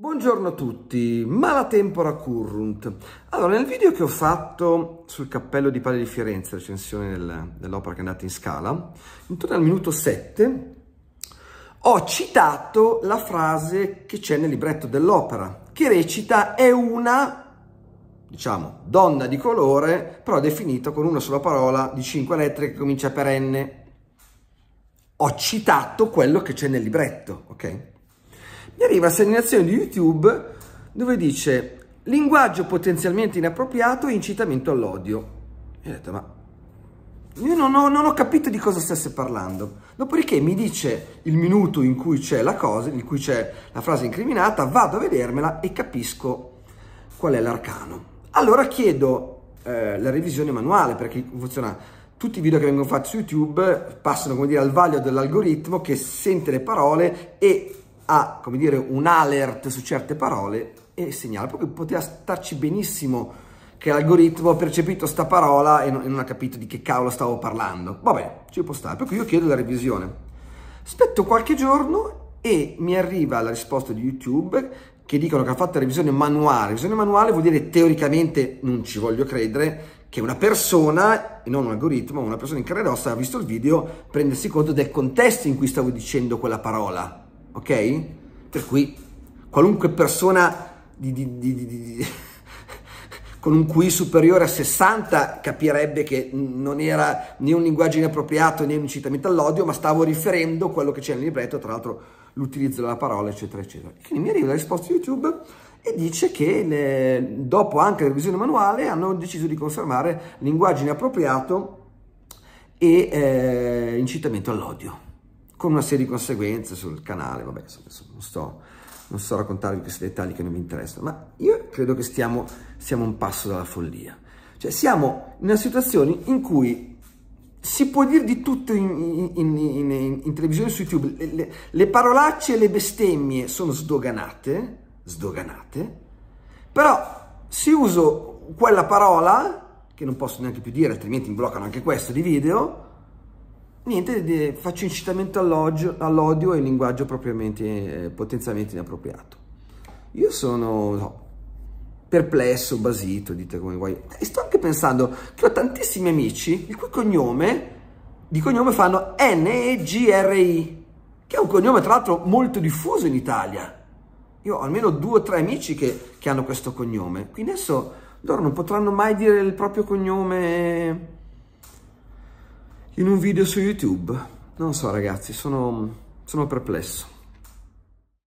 Buongiorno a tutti, mala tempora currunt. Allora, nel video che ho fatto sul cappello di Pale di Firenze, recensione del, dell'opera che è andata in scala, intorno al minuto 7, ho citato la frase che c'è nel libretto dell'opera, che recita è una, diciamo, donna di colore, però definita con una sola parola di 5 lettere che comincia per N. Ho citato quello che c'è nel libretto, ok? Mi arriva la segnalazione di YouTube dove dice linguaggio potenzialmente inappropriato e incitamento all'odio. E ho detto, ma io non ho, non ho, capito di cosa stesse parlando. Dopodiché mi dice il minuto in cui c'è la cosa, in cui c'è la frase incriminata, vado a vedermela e capisco qual è l'arcano. Allora chiedo eh, la revisione manuale perché funziona. Tutti i video che vengono fatti su YouTube passano come dire al vaglio dell'algoritmo che sente le parole e ha, come dire, un alert su certe parole e segnala, proprio poteva starci benissimo che l'algoritmo ha percepito sta parola e non, e non, ha capito di che cavolo stavo parlando. Va bene, ci può stare, per cui io chiedo la revisione. Aspetto qualche giorno e mi arriva la risposta di YouTube che dicono che ha fatto la revisione manuale. Revisione manuale vuol dire teoricamente, non ci voglio credere, che una persona, e non un algoritmo, una persona in carne ed ossa ha visto il video, prendersi conto del contesto in cui stavo dicendo quella parola ok? Per cui qualunque persona di, di, di, con un QI superiore a 60 capirebbe che non era né un linguaggio inappropriato né un incitamento all'odio, ma stavo riferendo quello che c'è nel libretto, tra l'altro l'utilizzo della parola, eccetera, eccetera. Quindi mi arriva la risposta di YouTube e dice che le, dopo anche la revisione manuale hanno deciso di confermare linguaggio inappropriato e eh, incitamento all'odio con una serie di conseguenze sul canale, vabbè, insomma, non sto, non sto a raccontarvi questi dettagli che non mi interessano, ma io credo che stiamo, stiamo un passo dalla follia. Cioè siamo in una situazione in cui si può dire di tutto in, in, in, in televisione su YouTube, le, le, le, parolacce e le bestemmie sono sdoganate, sdoganate, però se uso quella parola, che non posso neanche più dire, altrimenti mi bloccano anche questo di video, niente, faccio incitamento all'odio e linguaggio propriamente, eh, potenzialmente inappropriato. Io sono no, perplesso, basito, dite come vuoi. E sto anche pensando che ho tantissimi amici il cui cognome, di cognome fanno N-E-G-R-I, che è un cognome tra l'altro molto diffuso in Italia. Io ho almeno due o tre amici che, che hanno questo cognome, quindi adesso loro non potranno mai dire il proprio cognome in un video su YouTube. Non so ragazzi, sono, sono perplesso.